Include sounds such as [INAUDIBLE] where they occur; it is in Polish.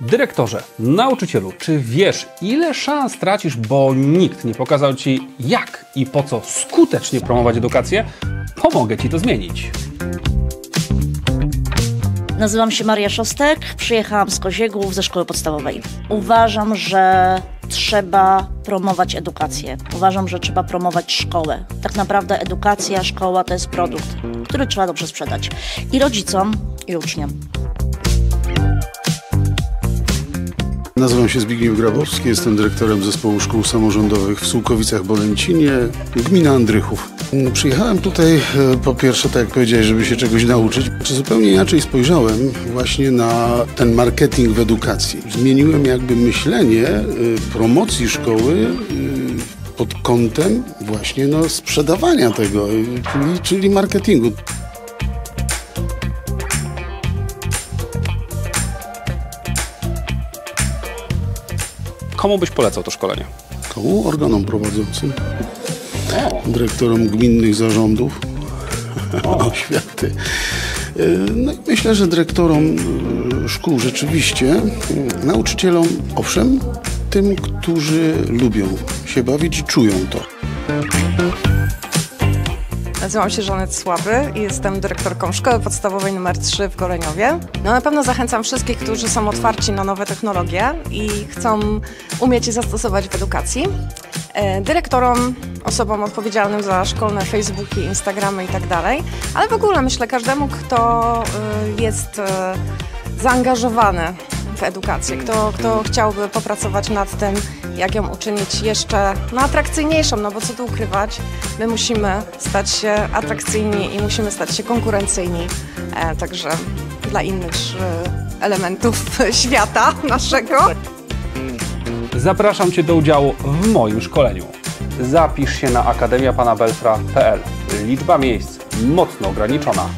Dyrektorze, nauczycielu, czy wiesz, ile szans tracisz, bo nikt nie pokazał Ci, jak i po co skutecznie promować edukację? Pomogę Ci to zmienić. Nazywam się Maria Szostek, przyjechałam z Koziegłów ze szkoły podstawowej. Uważam, że trzeba promować edukację. Uważam, że trzeba promować szkołę. Tak naprawdę edukacja, szkoła to jest produkt, który trzeba dobrze sprzedać i rodzicom, i uczniom. Nazywam się Zbigniew Grabowski, jestem dyrektorem zespołu szkół samorządowych w Sułkowicach-Bolęcinie, gmina Andrychów. Przyjechałem tutaj e, po pierwsze, tak jak powiedziałeś, żeby się czegoś nauczyć. Czy zupełnie inaczej spojrzałem właśnie na ten marketing w edukacji. Zmieniłem jakby myślenie e, promocji szkoły e, pod kątem właśnie no, sprzedawania tego, czyli marketingu. Komu byś polecał to szkolenie? Komu? Organom prowadzącym, dyrektorom gminnych zarządów, [LAUGHS] oświaty. E, No i myślę, że dyrektorom e, szkół rzeczywiście, e, nauczycielom owszem, tym, którzy lubią się bawić i czują to. Nazywam się Żanet Sławy i jestem dyrektorką szkoły podstawowej nr 3 w Goleniowie. No na pewno zachęcam wszystkich, którzy są otwarci na nowe technologie i chcą umieć je zastosować w edukacji. E, Dyrektorom, osobom odpowiedzialnym za szkolne Facebooki, Instagramy i tak ale w ogóle myślę każdemu, kto y, jest y, zaangażowany w edukację, kto, kto chciałby popracować nad tym, jak ją uczynić jeszcze no, atrakcyjniejszą, no bo co tu ukrywać, my musimy stać się atrakcyjni i musimy stać się konkurencyjni e, także dla innych e, elementów [LAUGHS] świata naszego. Zapraszam Cię do udziału w moim szkoleniu. Zapisz się na akademiapanabelfra.pl. Liczba miejsc mocno ograniczona.